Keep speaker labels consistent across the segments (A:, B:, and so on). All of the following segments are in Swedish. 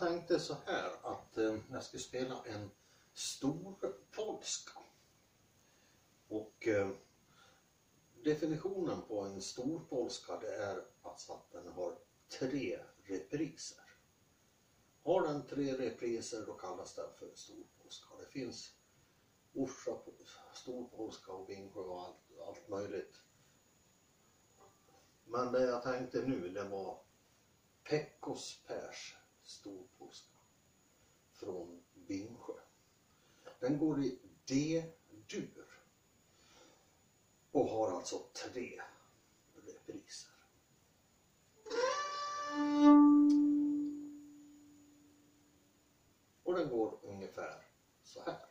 A: tänkte så här att eh, jag skulle spela en stor polska. Och eh, definitionen på en stor polska det är alltså att den har tre repriser. Har den tre repriser då kallas den för stor polska. Det finns Orsa, stor polska och Vingsjö och allt, allt möjligt. Men det jag tänkte nu det var Pekkos Pers storpolska från Bingsjö. Den går i D-dur och har alltså tre repriser. Och den går ungefär så här.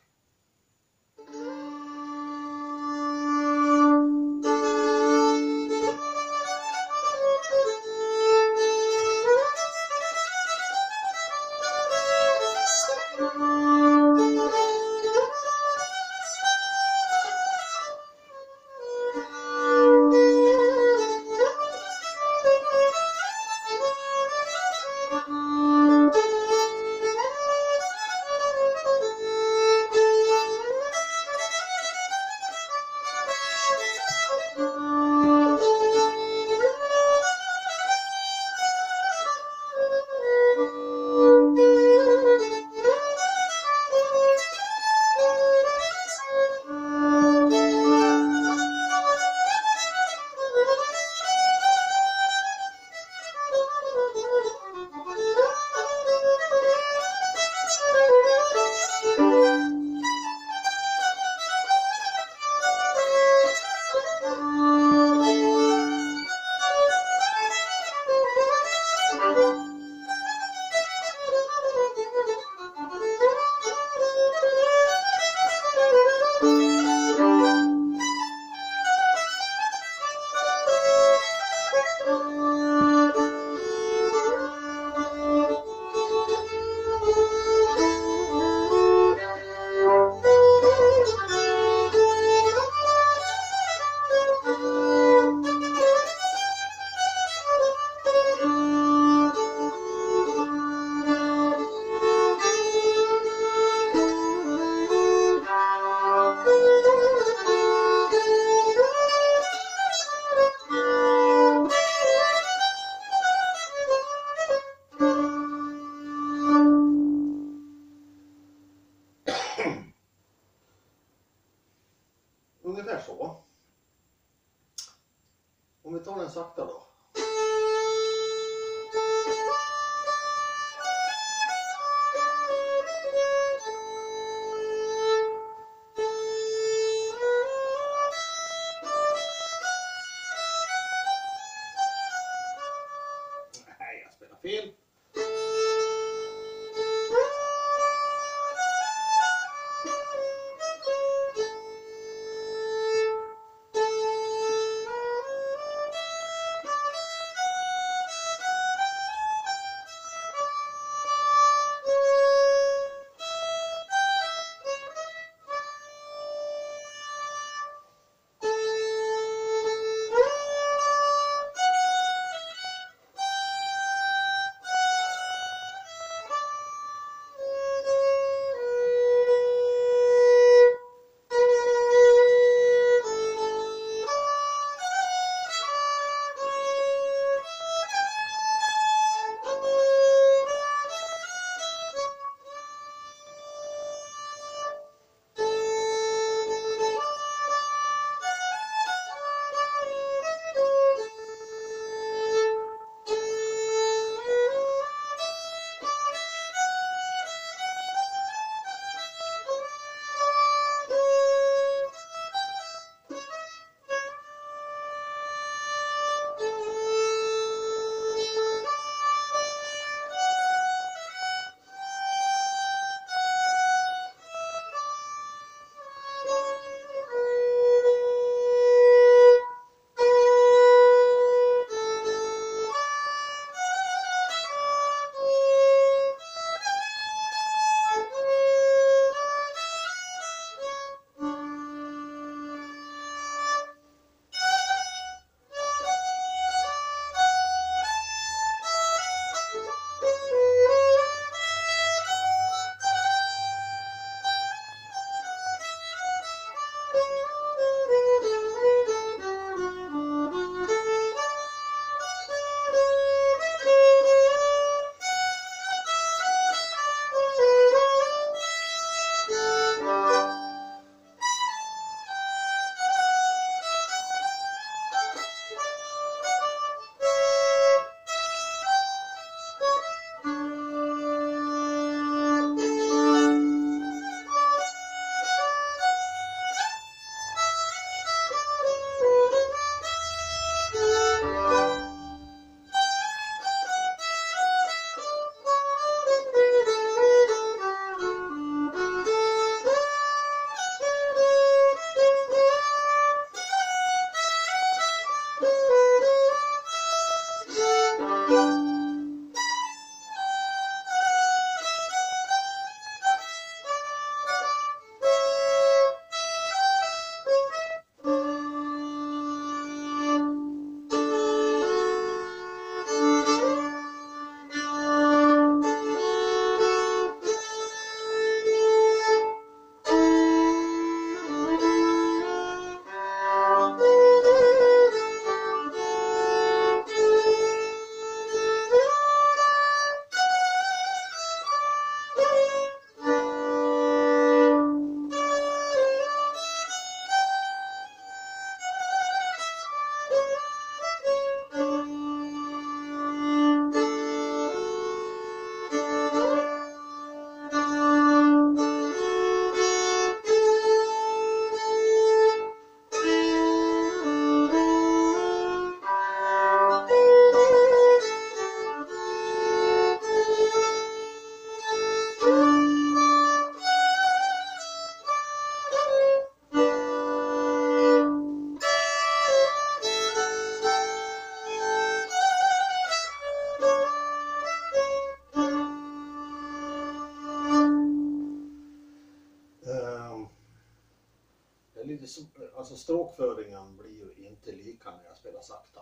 A: Alltså stråkföringen blir ju inte lika när jag spelar sakta.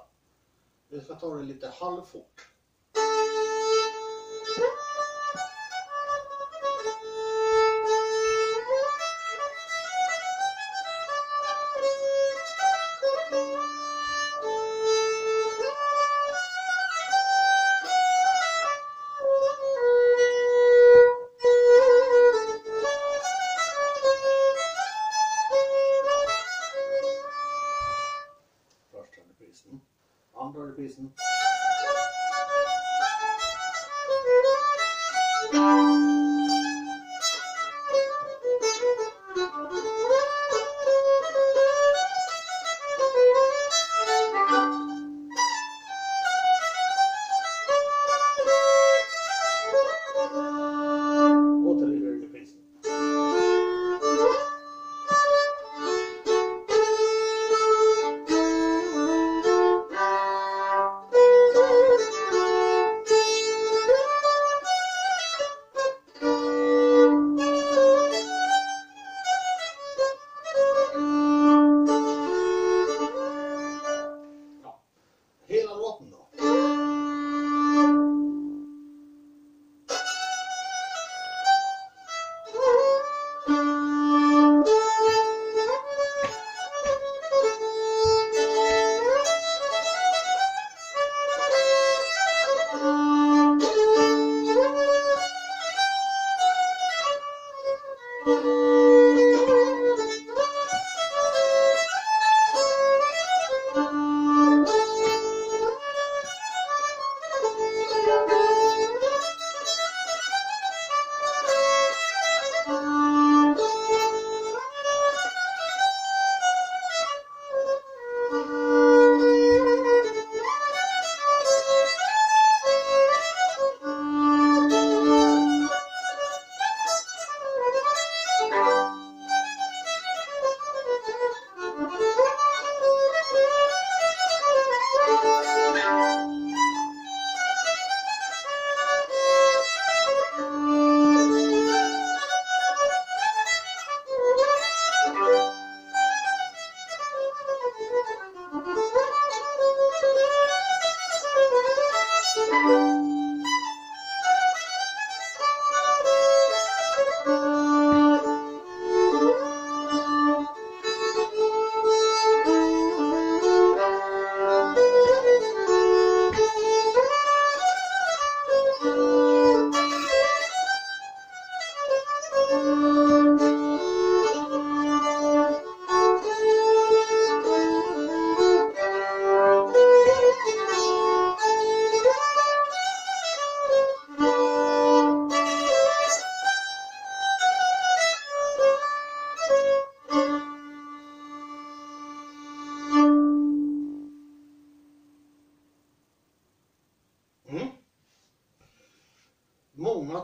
A: Vi ska ta det lite halvfort.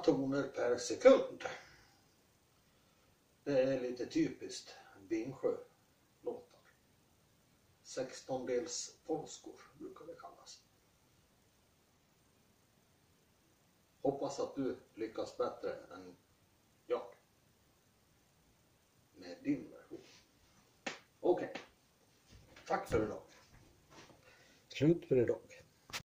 A: Atomer toner per sekund. Det är lite typiskt Bingsjö-låtar. Sextondels polskor brukar det kallas. Hoppas att du lyckas bättre än jag. Med din version. Okej. Tack för idag.
B: Slut för idag.